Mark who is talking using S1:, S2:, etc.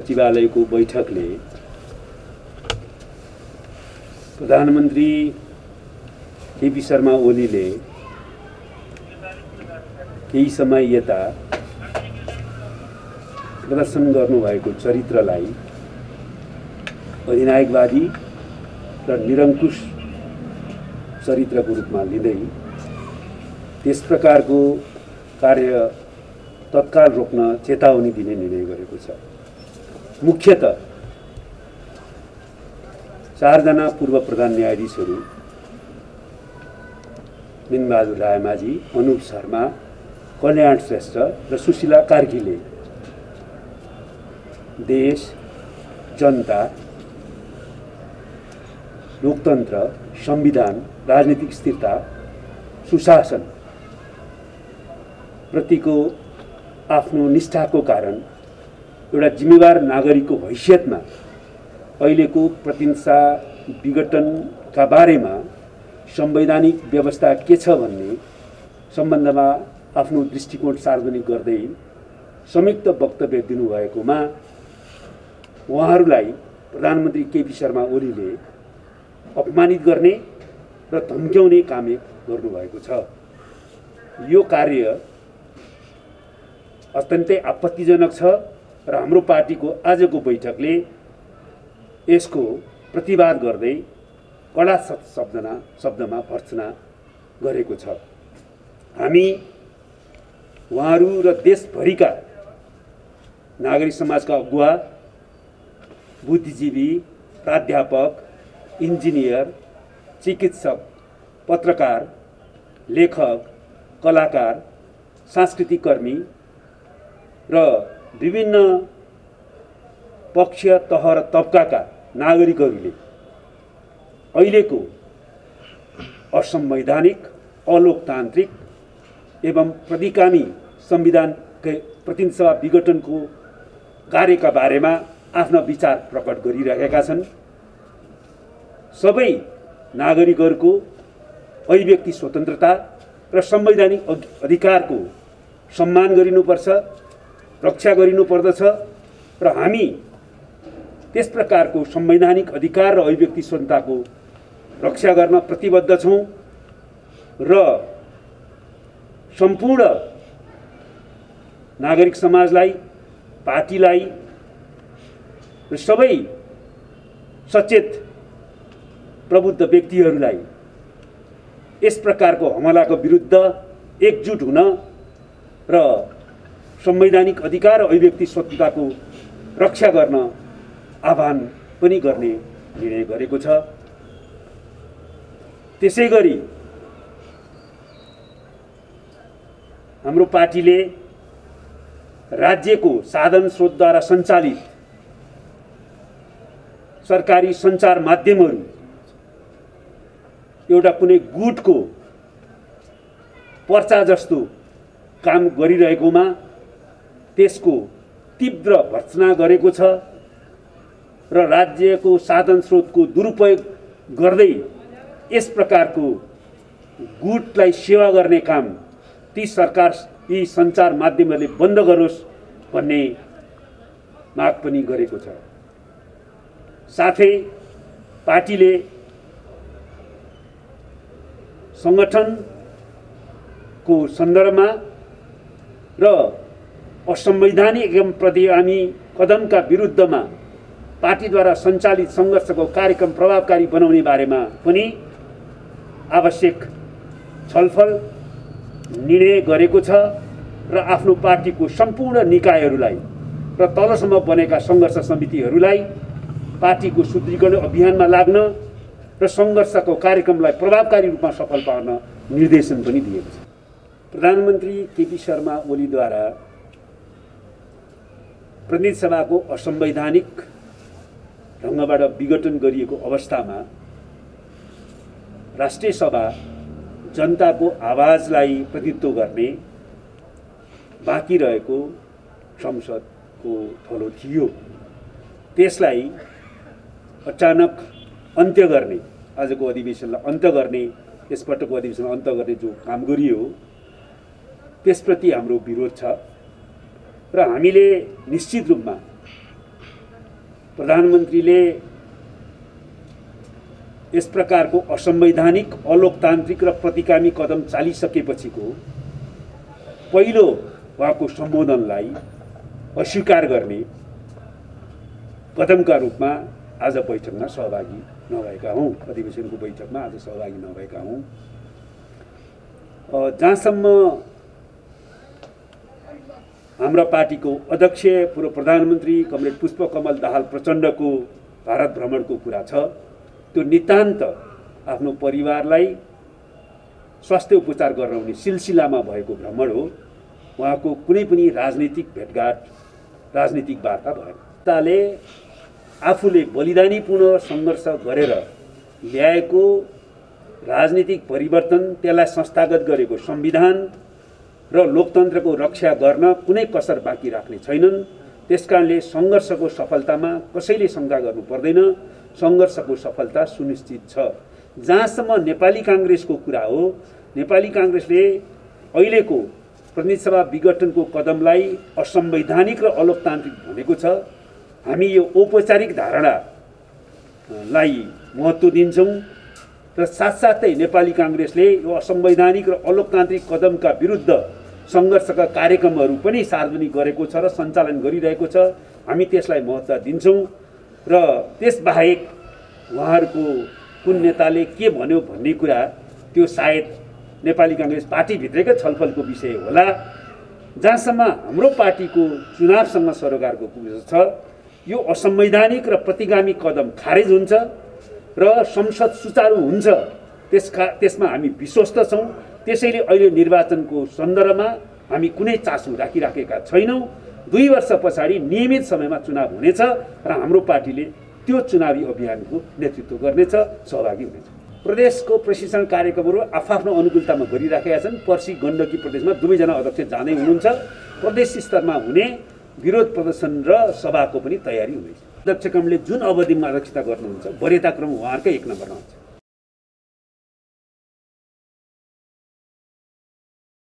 S1: सचिवालयको बैठकले प्रधानमन्त्री केपी शर्मा ओलीले केही समय यता प्रदर्शन गर्नुभएको चरित्रलाई अधिनायकवादी र निरङ्कुश चरित्रको रूपमा लिँदै त्यस प्रकारको कार्य तत्काल रोक्न चेतावनी दिने निर्णय गरेको छ। मुख्यत चारजना पूर्व प्रधान न्यायाधीशहरू मिनबहादुर रायमाझी अनुप शर्मा कल्याण श्रेष्ठ र सुशीला कार्कीले देश जनता लोकतन्त्र संविधान राजनीतिक स्थिरता सुशासन प्रतिको आफ्नो निष्ठाको कारण एउटा जिम्मेवार नागरिकको हैसियतमा अहिलेको प्रतिहिंसा विघटनका बारेमा संवैधानिक व्यवस्था के छ भन्ने सम्बन्धमा आफ्नो दृष्टिकोण सार्वजनिक गर्दै संयुक्त वक्तव्य दिनुभएकोमा उहाँहरूलाई प्रधानमन्त्री केपी शर्मा ओलीले अपमानित गर्ने र धम्क्याउने काम गर्नुभएको छ। यो कार्य अत्यन्तै आपत्तिजनक छ। र हाम्रो पार्टीको आजको बैठकले यसको प्रतिवाद गर्दै कडा शब्दमा शब्दमा भर्सना गरेको छ। हामी उहाँहरू र देशभरिका नागरिक समाजका अगुवा बुद्धिजीवी प्राध्यापक इन्जिनियर चिकित्सक पत्रकार लेखक कलाकार सांस्कृतिक कर्मी र विभिन्न पक्ष तह र तब्काका नागरिकहरूले अहिलेको असंवैधानिक अलोकतान्त्रिक एवं प्रतिकामी संविधानकै प्रतिनिधिसभा विघटनको कार्यका बारेमा आफ्ना विचार प्रकट गरिरहेका छन्। सबै नागरिकहरूको अभिव्यक्ति स्वतन्त्रता र संवैधानिक अधिकारको सम्मान गरिनुपर्छ। रक्षा गरिनुपर्दछ र हामी त्यस प्रकारको संवैधानिक अधिकार र अभिव्यक्ति स्वतन्त्रताको रक्षा गर्न प्रतिबद्ध छौँ र सम्पूर्ण नागरिक समाजलाई पार्टीलाई र सबै सचेत प्रबुद्ध व्यक्तिहरूलाई यस प्रकारको हमलाको विरुद्ध एकजुट हुन र संवैधानिक अधिकार र अभिव्यक्ति स्वतन्त्रताको रक्षा गर्न आह्वान पनि गर्ने निर्णय गरेको छ। त्यसै गरी हाम्रो पार्टीले राज्यको साधन स्रोतद्वारा सञ्चालित सरकारी सञ्चार माध्यमहरू एउटा कुनै गुटको पर्चा जस्तो काम गरिरहेकोमा त्यसको तीव्र भर्सना गरेको छ र राज्यको साधन स्रोतको दुरुपयोग गर्दै यस प्रकारको गुटलाई सेवा गर्ने काम ती सरकार यी सञ्चार माध्यमहरूले बन्द गरोस् भन्ने माग पनि गरेको छ। साथै पार्टीले सङ्गठनको सन्दर्भमा र असंवैधानिक एवं प्रतिगामी कदमका विरुद्धमा पार्टीद्वारा सञ्चालित सङ्घर्षको कार्यक्रम प्रभावकारी बनाउने बारेमा पनि आवश्यक छलफल निर्णय गरेको छ र आफ्नो पार्टीको सम्पूर्ण निकायहरूलाई र तलसम्म बनेका सङ्घर्ष समितिहरूलाई पार्टीको सुदृढीकरण अभियानमा लाग्न र सङ्घर्षको कार्यक्रमलाई प्रभावकारी रूपमा सफल पार्न निर्देशन पनि दिएको छ। प्रधानमन्त्री केपी शर्मा ओलीद्वारा सभाको असंवैधानिक ढङ्गबाट विघटन गरिएको अवस्थामा राष्ट्रिय सभा जनताको आवाजलाई प्रतिनिधित्व गर्ने बाँकी रहेको संसदको थलो थियो। त्यसलाई अचानक अन्त्य गर्ने आजको अधिवेशनलाई अन्त्य गर्ने यसपटकको अधिवेशनलाई अन्त्य गर्ने जो काम गरियो त्यसप्रति हाम्रो विरोध छ। र हामीले निश्चित रूपमा प्रधानमन्त्रीले यस प्रकारको असंवैधानिक अलोकतान्त्रिक र प्रतिगामी कदम चालिसकेपछिको पहिलो उहाँको सम्बोधनलाई अस्वीकार गर्ने कदमका रूपमा आज बैठकमा सहभागी नभएका हौँ। अधिवेशनको बैठकमा आज सहभागी नभएका हौँ। जहाँसम्म हाम्रा पार्टीको अध्यक्ष पूर्व प्रधानमन्त्री कमरेड पुष्पकमल दाहाल प्रचण्डको भारत भ्रमणको कुरा छ। त्यो नितान्त आफ्नो परिवारलाई स्वास्थ्य उपचार गराउने सिलसिलामा भएको भ्रमण हो। उहाँको कुनै पनि राजनीतिक भेटघाट राजनीतिक वार्ता भएन। ताले आफूले बलिदानीपूर्ण सङ्घर्ष गरेर ल्याएको राजनीतिक परिवर्तन त्यसलाई संस्थागत गरेको संविधान र लोकतन्त्रको रक्षा गर्न कुनै कसर बाँकी राख्ने छैनन्। त्यसकारणले सङ्घर्षको सफलतामा कसैले शङ्का गर्नु पर्दैन। सङ्घर्षको सफलता सुनिश्चित छ। जहाँसम्म नेपाली काङ्ग्रेसको कुरा हो नेपाली काङ्ग्रेसले अहिलेको प्रतिनिधि सभा विघटनको कदमलाई असंवैधानिक र अलोकतान्त्रिक भनेको छ। हामी यो औपचारिक धारणालाई महत्त्व दिन्छौँ र साथसाथै नेपाली काङ्ग्रेसले यो असंवैधानिक र अलोकतान्त्रिक कदमका विरुद्ध सङ्घर्षका कार्यक्रमहरू पनि सार्वजनिक गरेको छ र सञ्चालन गरिरहेको छ। हामी त्यसलाई महत्त्व दिन्छौँ र त्यसबाहेक उहाँहरूको कुन नेताले के भन्यो भन्ने कुरा त्यो सायद नेपाली काङ्ग्रेस पार्टीभित्रैकै छलफलको विषय होला। जहाँसम्म हाम्रो पार्टीको चुनावसँग सरोकारको छ यो असंवैधानिक र प्रतिगामी कदम खारेज हुन्छ र संसद सुचारू हुन्छ। त्यसका त्यसमा हामी विश्वस्त छौँ। त्यसैले अहिले निर्वाचनको सन्दर्भमा हामी कुनै चासो राखिराखेका छैनौँ। दुई वर्ष पछाडि नियमित समयमा चुनाव हुनेछ र हाम्रो पार्टीले त्यो चुनावी अभियानको नेतृत्व गर्नेछ सहभागी हुनेछ। प्रदेशको प्रशिक्षण कार्यक्रमहरू आफ्नो अनुकूलतामा गरिराखेका छन्। पर्सि गण्डकी प्रदेशमा दुवैजना अध्यक्ष जाँदै हुनुहुन्छ। प्रदेश स्तरमा हुने विरोध प्रदर्शन र सभाको पनि तयारी हुँदैछ। अध्यक्ष कमले जुन अवधिमा अध्यक्षता गर्नुहुन्छ वरियता क्रम उहाँहरूकै एक नम्बरमा हुन्छ।